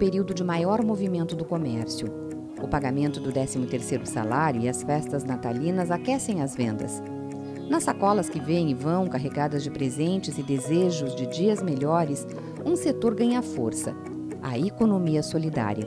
período de maior movimento do comércio. O pagamento do 13º salário e as festas natalinas aquecem as vendas. Nas sacolas que vêm e vão carregadas de presentes e desejos de dias melhores, um setor ganha força: a economia solidária.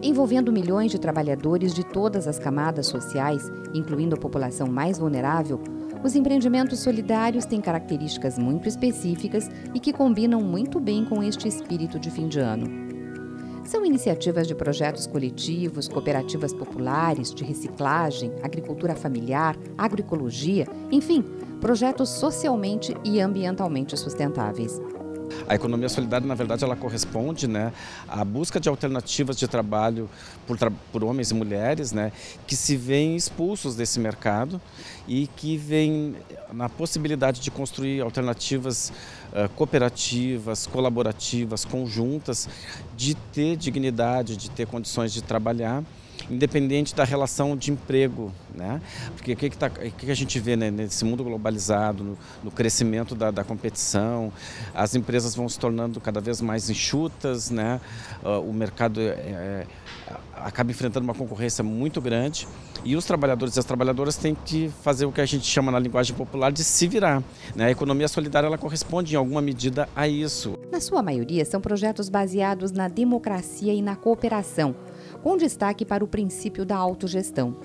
Envolvendo milhões de trabalhadores de todas as camadas sociais, incluindo a população mais vulnerável, os empreendimentos solidários têm características muito específicas e que combinam muito bem com este espírito de fim de ano. São iniciativas de projetos coletivos, cooperativas populares, de reciclagem, agricultura familiar, agroecologia, enfim, projetos socialmente e ambientalmente sustentáveis. A economia solidária, na verdade, ela corresponde né, à busca de alternativas de trabalho por, por homens e mulheres né, que se veem expulsos desse mercado e que veem na possibilidade de construir alternativas uh, cooperativas, colaborativas, conjuntas, de ter dignidade, de ter condições de trabalhar independente da relação de emprego, né? Porque o que, que, tá, que, que a gente vê né, nesse mundo globalizado, no, no crescimento da, da, competição, as empresas vão se tornando cada vez mais enxutas, né? Uh, o mercado é, é, acaba enfrentando uma concorrência muito grande e os trabalhadores e as trabalhadoras têm que fazer o que a gente chama na linguagem popular de se virar. Né? A economia solidária ela corresponde em alguma medida a isso. Na sua maioria, são projetos baseados na democracia e na cooperação com destaque para o princípio da autogestão.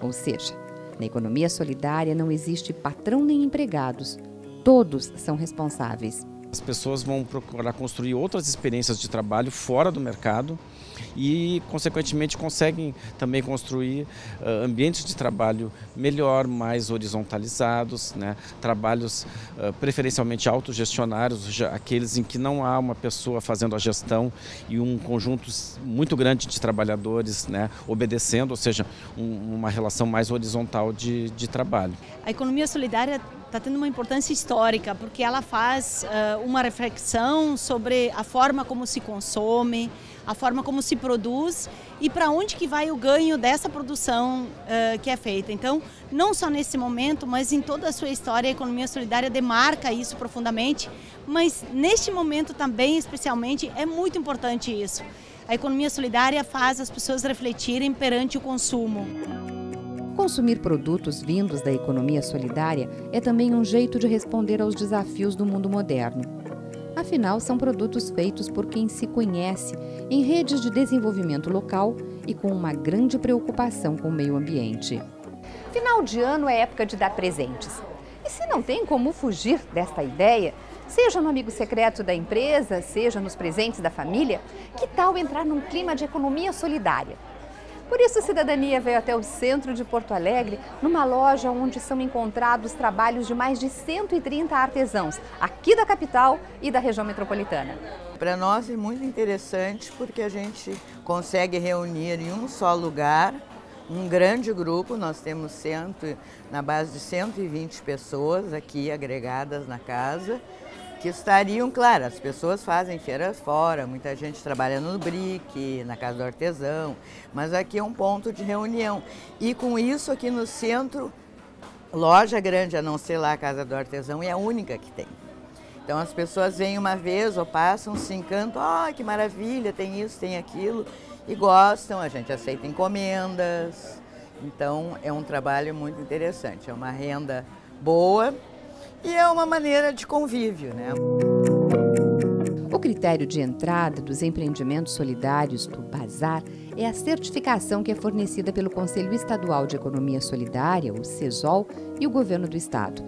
Ou seja, na economia solidária não existe patrão nem empregados, todos são responsáveis. As pessoas vão procurar construir outras experiências de trabalho fora do mercado e, consequentemente, conseguem também construir uh, ambientes de trabalho melhor, mais horizontalizados, né? trabalhos uh, preferencialmente autogestionários, aqueles em que não há uma pessoa fazendo a gestão e um conjunto muito grande de trabalhadores né? obedecendo, ou seja, um, uma relação mais horizontal de, de trabalho. A economia solidária está tendo uma importância histórica porque ela faz uh, uma reflexão sobre a forma como se consome, a forma como se produz e para onde que vai o ganho dessa produção uh, que é feita. Então, não só nesse momento, mas em toda a sua história, a economia solidária demarca isso profundamente, mas neste momento também, especialmente, é muito importante isso. A economia solidária faz as pessoas refletirem perante o consumo. Consumir produtos vindos da economia solidária é também um jeito de responder aos desafios do mundo moderno. Afinal, são produtos feitos por quem se conhece em redes de desenvolvimento local e com uma grande preocupação com o meio ambiente. Final de ano é época de dar presentes. E se não tem como fugir desta ideia, seja no amigo secreto da empresa, seja nos presentes da família, que tal entrar num clima de economia solidária? Por isso, a Cidadania veio até o centro de Porto Alegre, numa loja onde são encontrados trabalhos de mais de 130 artesãos, aqui da capital e da região metropolitana. Para nós é muito interessante porque a gente consegue reunir em um só lugar um grande grupo, nós temos cento, na base de 120 pessoas aqui agregadas na casa, que estariam, claro, as pessoas fazem feiras fora, muita gente trabalha no BRIC, na Casa do Artesão, mas aqui é um ponto de reunião. E com isso aqui no centro, loja grande, a não ser lá a Casa do Artesão, é a única que tem. Então as pessoas vêm uma vez ou passam, se encantam, ah, oh, que maravilha, tem isso, tem aquilo, e gostam, a gente aceita encomendas. Então é um trabalho muito interessante, é uma renda boa e é uma maneira de convívio, né? O critério de entrada dos empreendimentos solidários do Bazar é a certificação que é fornecida pelo Conselho Estadual de Economia Solidária, o CESOL, e o Governo do Estado.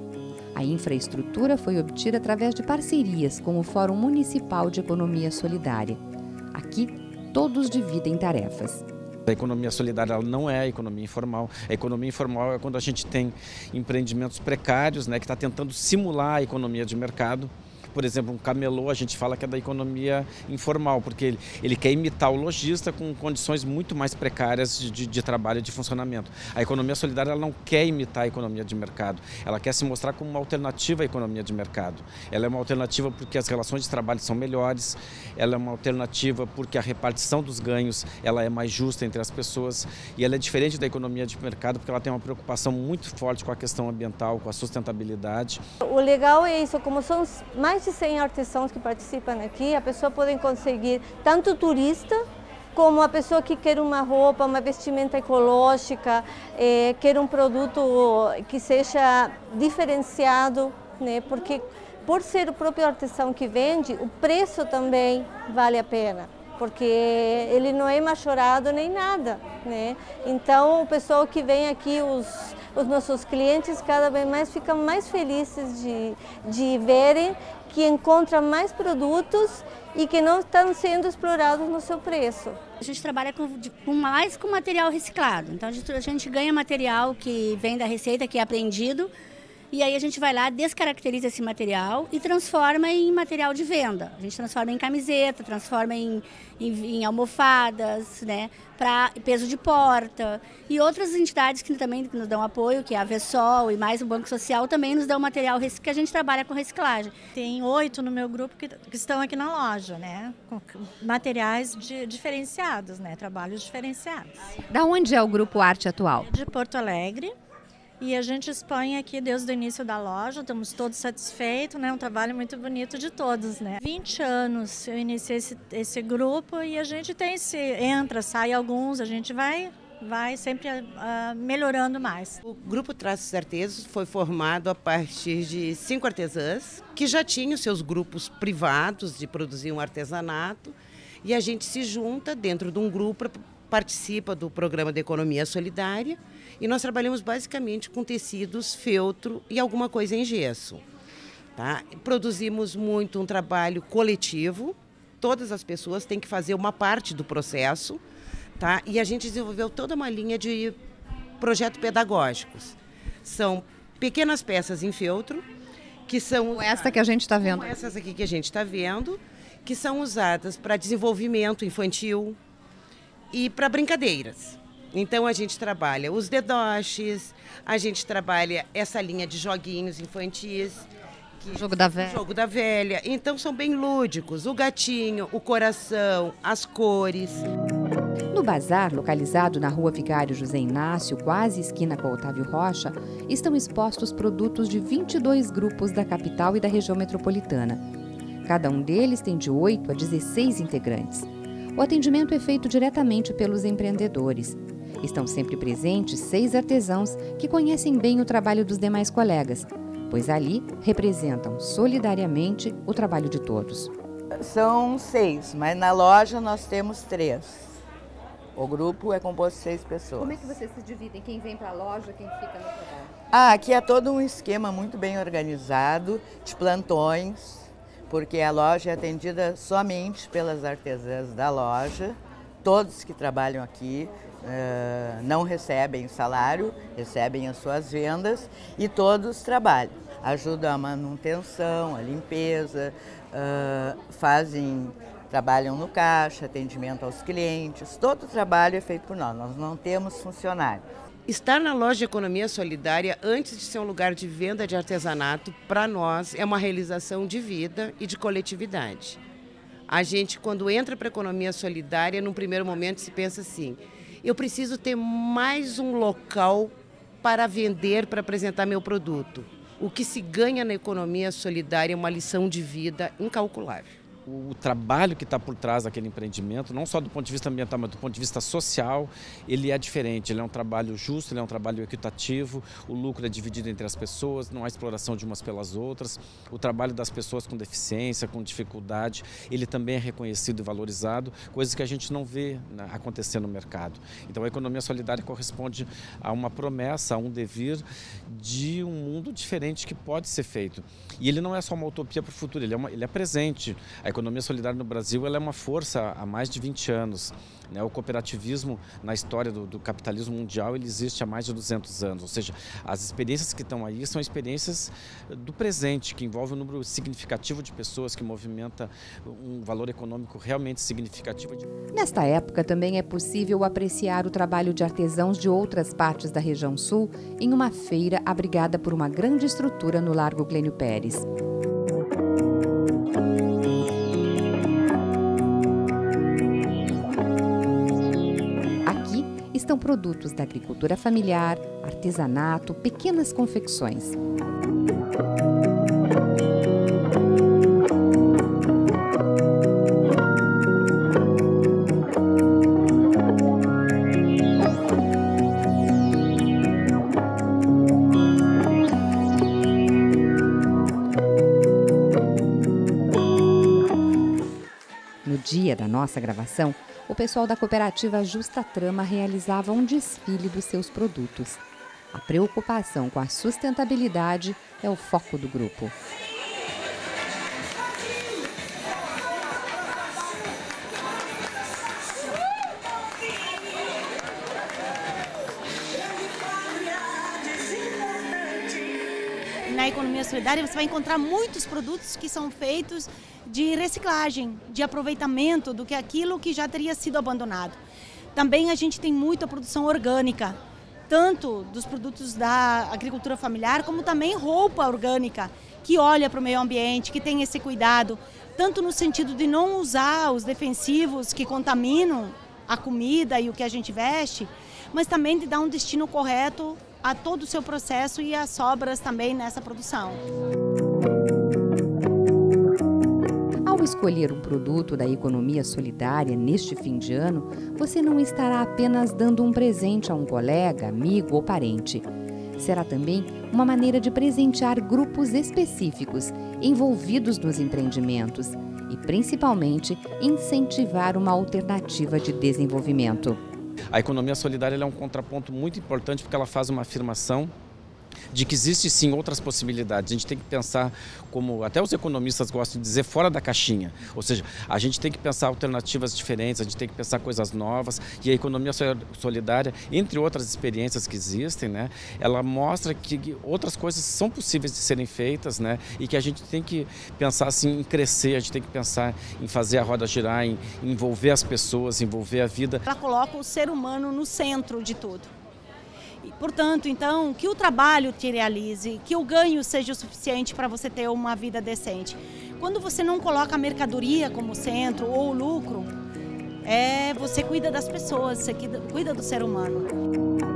A infraestrutura foi obtida através de parcerias com o Fórum Municipal de Economia Solidária. Aqui, todos dividem tarefas. A economia solidária ela não é a economia informal. A economia informal é quando a gente tem empreendimentos precários, né, que está tentando simular a economia de mercado por exemplo, um camelô, a gente fala que é da economia informal, porque ele, ele quer imitar o lojista com condições muito mais precárias de, de, trabalho e de funcionamento. A economia solidária ela não quer imitar a economia de mercado, ela quer se mostrar como uma alternativa à economia de mercado. Ela é uma alternativa porque as relações de trabalho são melhores, ela é uma alternativa porque a repartição dos ganhos ela é mais justa entre as pessoas e ela é diferente da economia de mercado porque ela tem uma preocupação muito forte com a questão ambiental, com a sustentabilidade. O legal é isso, como são mais de 100 artesãos que participam aqui, a pessoa pode conseguir tanto turista como a pessoa que quer uma roupa, uma vestimenta ecológica, é, quer um produto que seja diferenciado, né? Porque por ser o próprio artesão que vende, o preço também vale a pena, porque ele não é machorado nem nada, né? Então o pessoal que vem aqui, os, os nossos clientes cada vez mais ficam mais felizes de, de verem que encontram mais produtos e que não estão sendo explorados no seu preço. A gente trabalha com, com mais com material reciclado, então a gente, a gente ganha material que vem da receita, que é apreendido, e aí a gente vai lá, descaracteriza esse material e transforma em material de venda. A gente transforma em camiseta, transforma em, em, em almofadas, né, para peso de porta. E outras entidades que também nos dão apoio, que é a Vessol e mais o Banco Social, também nos dão material que a gente trabalha com reciclagem. Tem oito no meu grupo que, que estão aqui na loja, né, com materiais de, diferenciados, né, trabalhos diferenciados. Da onde é o grupo Arte Atual? É de Porto Alegre. E a gente expõe aqui desde o início da loja, estamos todos satisfeitos, né? Um trabalho muito bonito de todos, né? 20 anos eu iniciei esse, esse grupo e a gente tem se entra, sai alguns, a gente vai vai sempre uh, melhorando mais. O Grupo Traços Artesos foi formado a partir de cinco artesãs que já tinham seus grupos privados de produzir um artesanato e a gente se junta dentro de um grupo, participa do programa de economia solidária e nós trabalhamos basicamente com tecidos, feltro e alguma coisa em gesso. Tá? Produzimos muito um trabalho coletivo, todas as pessoas têm que fazer uma parte do processo, tá? e a gente desenvolveu toda uma linha de projetos pedagógicos. São pequenas peças em feltro, que são... Como essa que a gente está vendo. essas aqui que a gente está vendo, que são usadas para desenvolvimento infantil e para brincadeiras. Então a gente trabalha os dedoches, a gente trabalha essa linha de joguinhos infantis. Que, jogo da velha. Jogo da velha. Então são bem lúdicos. O gatinho, o coração, as cores. No bazar, localizado na rua Vigário José Inácio, quase esquina com Otávio Rocha, estão expostos produtos de 22 grupos da capital e da região metropolitana. Cada um deles tem de 8 a 16 integrantes. O atendimento é feito diretamente pelos empreendedores. Estão sempre presentes seis artesãos que conhecem bem o trabalho dos demais colegas, pois ali representam solidariamente o trabalho de todos. São seis, mas na loja nós temos três. O grupo é composto de seis pessoas. Como é que vocês se dividem? Quem vem para a loja, quem fica no trabalho? Ah, aqui é todo um esquema muito bem organizado, de plantões, porque a loja é atendida somente pelas artesãs da loja, todos que trabalham aqui, uh, não recebem salário, recebem as suas vendas e todos trabalham. Ajudam a manutenção, a limpeza, uh, fazem, trabalham no caixa, atendimento aos clientes. Todo o trabalho é feito por nós, nós não temos funcionário. Estar na loja de economia solidária, antes de ser um lugar de venda de artesanato, para nós é uma realização de vida e de coletividade. A gente, quando entra para a economia solidária, num primeiro momento se pensa assim: eu preciso ter mais um local para vender, para apresentar meu produto. O que se ganha na economia solidária é uma lição de vida incalculável o trabalho que está por trás daquele empreendimento, não só do ponto de vista ambiental, mas do ponto de vista social, ele é diferente. Ele é um trabalho justo, ele é um trabalho equitativo, o lucro é dividido entre as pessoas, não há exploração de umas pelas outras. O trabalho das pessoas com deficiência, com dificuldade, ele também é reconhecido e valorizado, coisas que a gente não vê né, acontecer no mercado. Então a economia solidária corresponde a uma promessa, a um devir de um mundo diferente que pode ser feito. E ele não é só uma utopia para o futuro, ele é, uma, ele é presente. A economia solidária no Brasil ela é uma força há mais de 20 anos. Né? O cooperativismo na história do, do, capitalismo mundial ele existe há mais de 200 anos. Ou seja, as experiências que estão aí são experiências do presente, que envolvem um número significativo de pessoas, que movimenta um valor econômico realmente significativo. Nesta época também é possível apreciar o trabalho de artesãos de outras partes da região sul em uma feira abrigada por uma grande estrutura no Largo Glênio Pérez. produtos da agricultura familiar, artesanato, pequenas confecções. No dia da nossa gravação, o pessoal da cooperativa Justa Trama realizava um desfile dos seus produtos. A preocupação com a sustentabilidade é o foco do grupo. na economia solidária você vai encontrar muitos produtos que são feitos de reciclagem, de aproveitamento do que aquilo que já teria sido abandonado. Também a gente tem muita produção orgânica, tanto dos produtos da agricultura familiar, como também roupa orgânica, que olha para o meio ambiente, que tem esse cuidado, tanto no sentido de não usar os defensivos que contaminam a comida e o que a gente veste, mas também de dar um destino correto a todo o seu processo e as sobras também nessa produção. Escolher um produto da economia solidária neste fim de ano, você não estará apenas dando um presente a um colega, amigo ou parente. Será também uma maneira de presentear grupos específicos envolvidos nos empreendimentos e, principalmente, incentivar uma alternativa de desenvolvimento. A economia solidária é um contraponto muito importante porque ela faz uma afirmação de que existe sim outras possibilidades. A gente tem que pensar, como até os economistas gostam de dizer, fora da caixinha. Ou seja, a gente tem que pensar alternativas diferentes, a gente tem que pensar coisas novas. E a economia solidária, entre outras experiências que existem, né, ela mostra que outras coisas são possíveis de serem feitas, né, e que a gente tem que pensar assim em crescer, a gente tem que pensar em fazer a roda girar, em envolver as pessoas, envolver a vida. Ela coloca o ser humano no centro de tudo. Portanto, então, que o trabalho te realize, que o ganho seja o suficiente para você ter uma vida decente. Quando você não coloca a mercadoria como centro ou lucro, é, você cuida das pessoas, você cuida do ser humano.